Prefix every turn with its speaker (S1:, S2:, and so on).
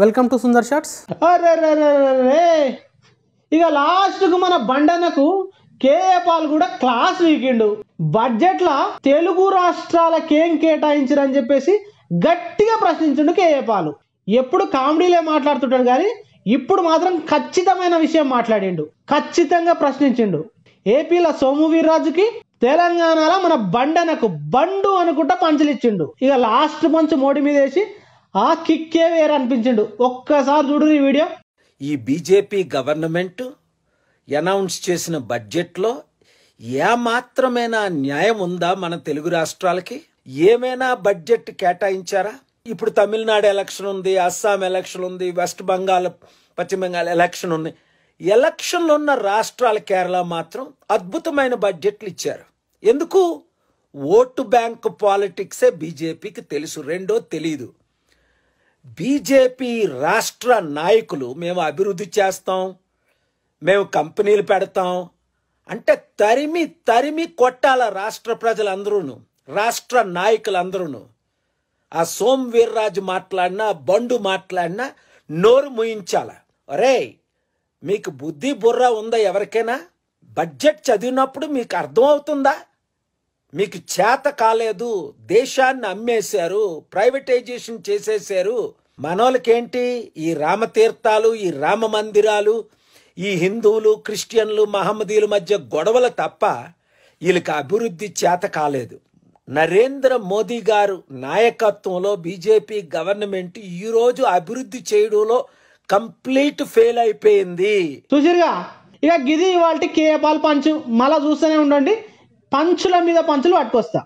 S1: Welcome to Sundar shots
S2: ఇక లాస్ట్కు మన బండనకు కేఏ పాల్ కూడా క్లాస్ వీకిండు. బడ్జెట్ లా తెలుగు రాష్ట్రాలకేం కేటాయించరని చెప్పేసి గట్టిగా ప్రశ్నించిండు కేఏ పాలు. ఎప్పుడు కామెడీలే మాట్లాడుతుంటాడు కానీ ఇప్పుడు మాత్రం ఖచ్చితమైన విషయం మాట్లాడిండు. ఖచ్చితంగా ప్రశ్నించిండు. ఏపీలో సోము వీర్రాజుకి తెలంగాణలో మన బండనకు బండు అనుకుంటా పంచులు ఇచ్చిండు ఇక లాస్ట్ పంచు మోడీ మీద వేసి ఆ కిక్కే వేరే అనిపించిండు ఒక్కసారి చూడు ఈ వీడియో.
S3: ఈ బీజేపీ గవర్నమెంట్ అనౌన్స్ చేసిన బడ్జెట్లో ఏమాత్రమైనా న్యాయం ఉందా మన తెలుగు రాష్ట్రాలకి? ఏమైనా బడ్జెట్ కేటాయించారా? ఇప్పుడు తమిళనాడు ఎలక్షన్ ఉంది అస్సాం ఎలక్షన్ ఉంది వెస్ట్ బెంగాల్ పశ్చిమ బెంగాల్ ఎలక్షన్ ఉంది ఎలక్షన్లు ఉన్న రాష్ట్రాల కేరళ మాత్రం అద్భుతమైన బడ్జెట్లు ఇచ్చారు. ఎందుకు? ఓటు బ్యాంక్ పాలిటిక్సే బీజేపీకి తెలుసు రెండో తెలీదు. బీజేపీ రాష్ట్ర నాయకులు మేము అభివృద్ధి చేస్తాం మేము కంపెనీలు పెడతాం. అంటే తరిమి తరిమి కొట్టాల రాష్ట్ర ప్రజలందరూను రాష్ట్ర నాయకులందరూను. ఆ సోమ్ వీర్రాజు మాట్లాడినా బండు మాట్లాడినా నోరు ముయించాల. ఒరే మీకు బుద్ధి బుర్ర ఉందా ఎవరికైనా? బడ్జెట్ చదివినప్పుడు మీకు అర్థమవుతుందా? మీకు చేత కాలేదు దేశాన్ని అమ్మేశారు ప్రైవేటైజేషన్ చేసేశారు. మనోళ్ళకేంటి? ఈ రామతీర్థాలు ఈ రామ మందిరాలు ఈ హిందువులు క్రిస్టియన్లు మహమ్మదీల మధ్య గొడవలు తప్ప వీళ్ళకి అభివృద్ధి చేత కాలేదు. నరేంద్ర మోదీ గారు నాయకత్వంలో బీజేపీ గవర్నమెంట్ ఈరోజు అభివృద్ధి చేయడంలో కంప్లీట్ ఫెయిల్ అయిపోయింది.
S2: చూసిరుగా ఇక గిది వాళ్ళకి కేపాల్ పంచు మళ్ళా చూస్తూనే ఉండండి. పంచుల మీద పంచులు పట్టుకొస్తా.